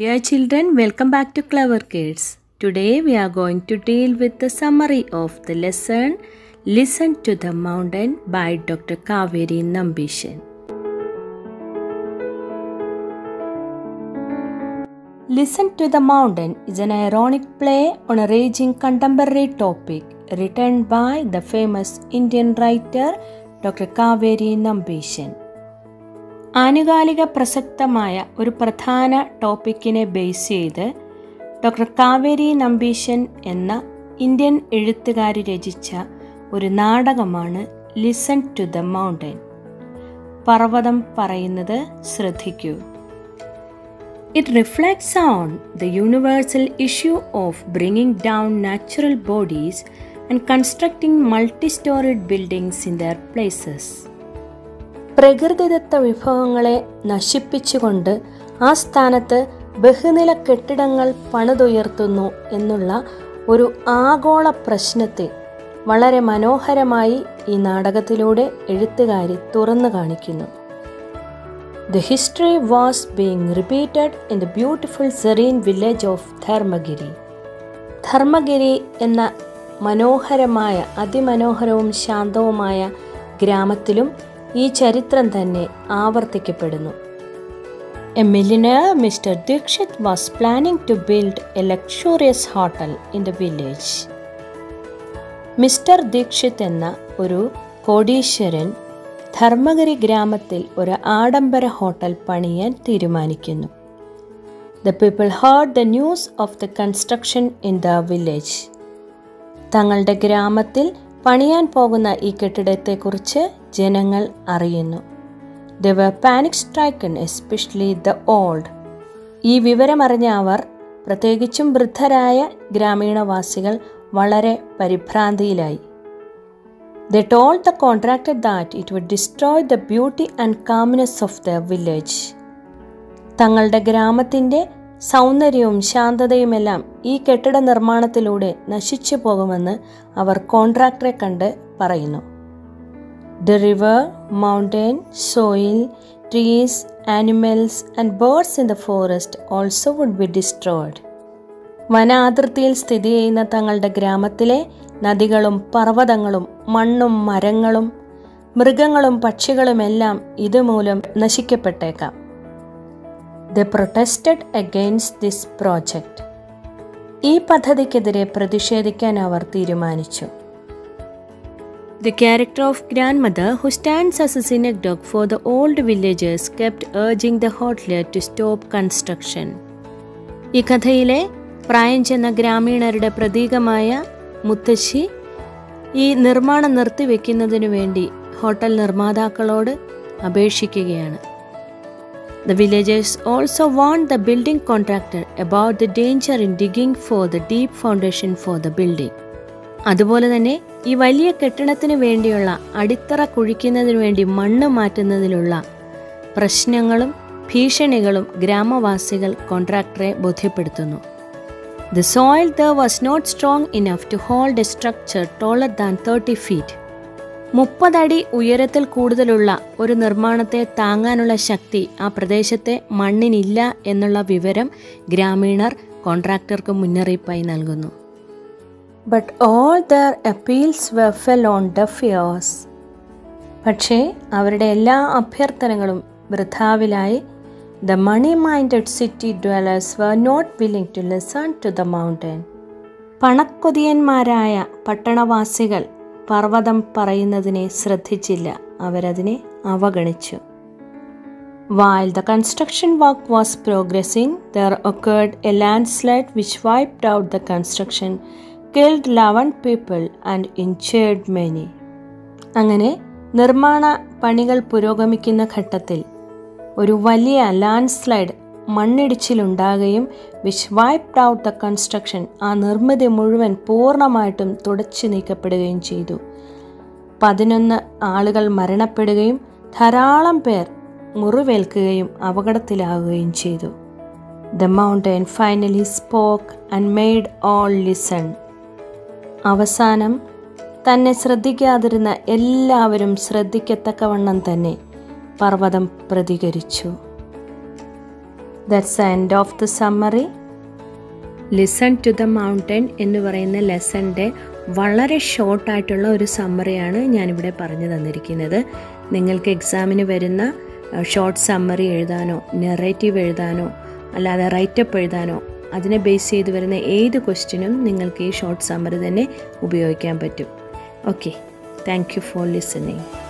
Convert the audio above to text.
Dear children, welcome back to Clever Kids. Today we are going to deal with the summary of the lesson Listen to the Mountain by Dr. Kaveri Nambishan. Listen to the Mountain is an ironic play on a raging contemporary topic written by the famous Indian writer Dr. Kaveri Nambishan. ആനുകാലിക പ്രസക്തമായ ഒരു പ്രധാന ടോപ്പിക്കിനെ base ചെയ്ത് doctor Kaveri Nambisan എന്ന Indian എഴുത്തുകാരി രചിച്ച ഒരു നാടകമാണ് ലിസൺ ടു ദ മൗണ്ടൻ പർവതം പറയുന്നത് ശ്രദ്ധിക്കൂ. It reflects on the universal issue of bringing down natural bodies and constructing multi storied buildings in their places പ്രകൃതിദത്ത വിഭവങ്ങളെ നശിപ്പിച്ചുകൊണ്ട് ആ സ്ഥാനത്ത് ബഹുനില കെട്ടിടങ്ങൾ പണിതുയർത്തുന്നു എന്നുള്ള ഒരു ആഗോള പ്രശ്നത്തെ വളരെ മനോഹരമായി ഈ നാടകത്തിലൂടെ എഴുത്തുകാരി തുറന്നു കാണിക്കുന്നു. The history was being repeated in the beautiful serene village of Dharmagiri Dharmagiri എന്ന മനോഹരമായ അതിമനോഹരവും ശാന്തവുമായ ഗ്രാമത്തിലും ഈ ചരിത്രം തന്നെ ആവർത്തിക്കപ്പെടുന്നു. A millionaire mister Dikshit was planning to build a luxurious hotel in the village. Mister Dikshit എന്ന ഒരു കോടീശ്വരൻ ധർമ്മഗിരി ഗ്രാമത്തിൽ ഒരു ആഡംബര ഹോട്ടൽ പണിയാൻ തീരുമാനിക്കുന്നു. The people heard the news of the construction in the village തങ്ങളുടെ ഗ്രാമത്തിൽ പണിയാൻ പോകുന്ന ഈ കെട്ടിടത്തെക്കുറിച്ച് ജനങ്ങൾ അറിയുന്നു. They were panic stricken especially the old ഈ വിവരമറിഞ്ഞ അവർ പ്രത്യേകിച്ചും വൃദ്ധരായ ഗ്രാമീണവാസികൾ വളരെ പരിഭ്രാന്തിയിലായി. They told the contractor that it would destroy the beauty and calmness of the village തങ്ങളുടെ ഗ്രാമത്തിന്റെ സൗന്ദര്യവും ശാന്തതയുമെല്ലാം ഈ കെട്ടിട നിർമ്മാണത്തിലൂടെ നശിച്ചു പോകുമെന്ന് അവർ കോൺട്രാക്ടറെ കണ്ട് പറയുന്നു. The river mountain soil trees animals and birds in the forest also would be destroyed വനാതിർത്തിയിൽ സ്ഥിതി ചെയ്യുന്ന തങ്ങളുടെ ഗ്രാമത്തിലെ നദികളും പർവതങ്ങളും മണ്ണും മരങ്ങളും മൃഗങ്ങളും പക്ഷികളുമെല്ലാം ഇതുമൂലം നശിക്കപ്പെട്ടേക്കാം. They protested against this project ഈ പദ്ധതിക്കെതിരെ പ്രതിഷേധിക്കാൻ അവർ തീരുമാനിച്ചു. The character of grandmother who stands as a synagogue for the old villagers kept urging the hotelier to stop construction. ഈ കഥയിലെ പ്രായം ചെന്ന ഗ്രാമീണരുടെ പ്രതീകമായ മുത്തശ്ശി ഈ നിർമ്മാണം നിർത്തിവെക്കുന്നതിനു വേണ്ടി ഹോട്ടൽ നിർമ്മാതാക്കളോട് അപേക്ഷിക്കുകയാണ്. The villagers also warned the building contractor about the danger in digging for the deep foundation for the building. അതുപോലെ തന്നെ ഈ വലിയ കെട്ടിടത്തിന് വേണ്ടിയുള്ള അടിത്തറ കുഴിക്കുന്നതിന് വേണ്ടി മണ്ണ് മാറ്റുന്നതിലുള്ള പ്രശ്നങ്ങളും ഭീഷണികളും ഗ്രാമവാസികൾ കോൺട്രാക്ടറെ ബോധ്യപ്പെടുത്തുന്നു the soil the was not strong enough to hold a structure taller than thirty feet മുപ്പതടി ഉയരത്തിൽ കൂടുതലുള്ള ഒരു നിർമ്മാണത്തെ താങ്ങാനുള്ള ശക്തി ആ പ്രദേശത്തെ മണ്ണിനില്ല എന്നുള്ള വിവരം ഗ്രാമീണർ കോൺട്രാക്ടർക്ക് മുന്നറിയിപ്പായി നൽകുന്നു. But all their appeals were on deaf പക്ഷേ അവരുടെ എല്ലാ അഭ്യർത്ഥനകളും വൃഥാവിലായി. The money minded city dwellers were not willing to listen to the mountain പണക്കൊതിയന്മാരായ പട്ടണവാസികൾ പർവതം പറയുന്നതിനെ ശ്രദ്ധിച്ചില്ല. അവരതിനെ അവഗണിച്ചു. While the construction work was progressing, there occurred a landslide which wiped out the construction, killed 11 people and injured many. അങ്ങനെ നിർമ്മാണ പണികൾ പുരോഗമിക്കുന്ന ഘട്ടത്തിൽ ഒരു വലിയ landslide മണ്ണിടിച്ചിലുണ്ടാകുകയും which wiped out the construction ആ നിർമ്മിതി മുഴുവൻ പൂർണമായിട്ടും തുടച്ചു നീക്കപ്പെടുകയും ചെയ്തു. പതിനൊന്ന് ആളുകൾ മരണപ്പെടുകയും ധാരാളം പേർ മുറിവേൽക്കുകയും അപകടത്തിലാകുകയും ചെയ്തു. The mountain finally spoke and made all listen അവസാനം തന്നെ ശ്രദ്ധിക്കാതിരുന്ന എല്ലാവരും ശ്രദ്ധിക്കത്തക്കവണ്ണം തന്നെ പർവതം പ്രതികരിച്ചു. That's end of the summary listen to the mountain എന്ന് പറയുന്ന ലെസന്റെ വളരെ ഷോർട്ടായിട്ടുള്ള ഒരു സമ്മറിയാണ് ഞാനിവിടെ പറഞ്ഞു തന്നിരിക്കുന്നത്. നിങ്ങൾക്ക് എക്സാമിന് വരുന്ന ഷോർട്ട് സമ്മറി എഴുതാനോ നെറേറ്റീവ് എഴുതാനോ അല്ലാതെ റൈറ്റപ്പ് എഴുതാനോ അതിനെ ബേസ് ചെയ്ത് വരുന്ന ഏത് ക്വസ്റ്റ്യനും നിങ്ങൾക്ക് ഈ ഷോർട്ട് സമ്മറി തന്നെ ഉപയോഗിക്കാൻ പറ്റും. Okay thank you for listening